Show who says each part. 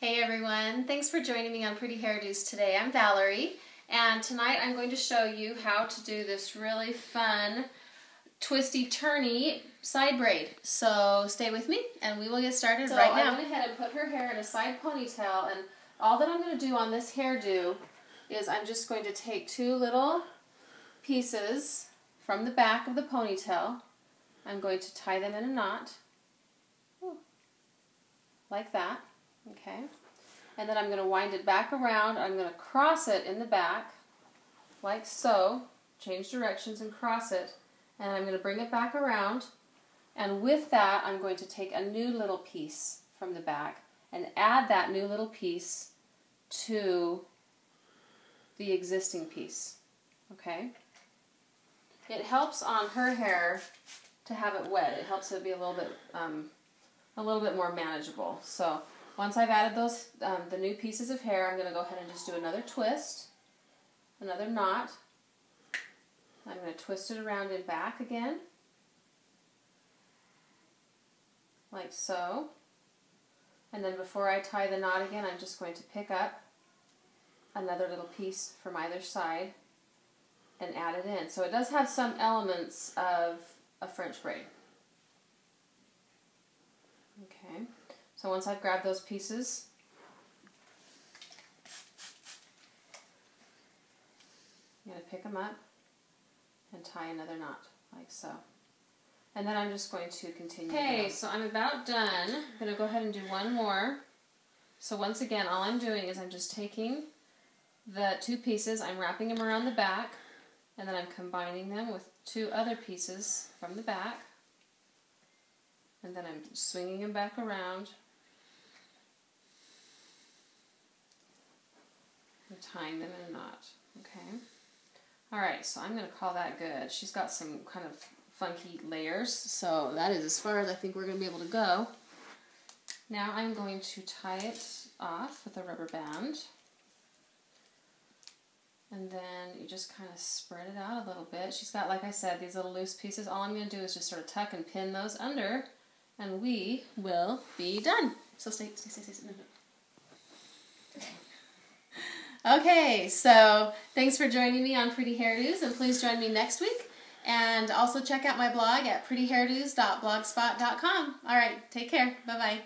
Speaker 1: Hey everyone, thanks for joining me on Pretty Hairdos today. I'm Valerie and tonight I'm going to show you how to do this really fun twisty turny side braid. So stay with me and we will get started
Speaker 2: so
Speaker 1: right now.
Speaker 2: I went ahead and put her hair in a side ponytail and all that I'm going to do on this hairdo is I'm just going to take two little pieces from the back of the ponytail. I'm going to tie them in a knot like that. Okay. And then I'm going to wind it back around. I'm going to cross it in the back, like so. Change directions and cross it. And I'm going to bring it back around. And with that, I'm going to take a new little piece from the back and add that new little piece to the existing piece. Okay? It helps on her hair to have it wet. It helps it be a little bit um, a little bit more manageable. So once I've added those, um, the new pieces of hair, I'm going to go ahead and just do another twist, another knot. I'm going to twist it around and back again, like so. And then before I tie the knot again, I'm just going to pick up another little piece from either side and add it in. So it does have some elements of a French braid. Okay, so once I've grabbed those pieces, I'm going to pick them up and tie another knot, like so. And then I'm just going to continue. Okay, so I'm about done. I'm going to go ahead and do one more. So once again, all I'm doing is I'm just taking the two pieces, I'm wrapping them around the back, and then I'm combining them with two other pieces from the back and then I'm swinging them back around tying them in a knot. Okay. All right, so I'm going to call that good. She's got some kind of funky layers, so that is as far as I think we're going to be able to go. Now I'm going to tie it off with a rubber band. And then you just kind of spread it out a little bit. She's got, like I said, these little loose pieces. All I'm going to do is just sort of tuck and pin those under and we will be done. So stay, stay, stay, stay. No,
Speaker 1: no. Okay, so thanks for joining me on Pretty Hairdos, and please join me next week. And also check out my blog at prettyhairdos.blogspot.com. All right, take care. Bye bye.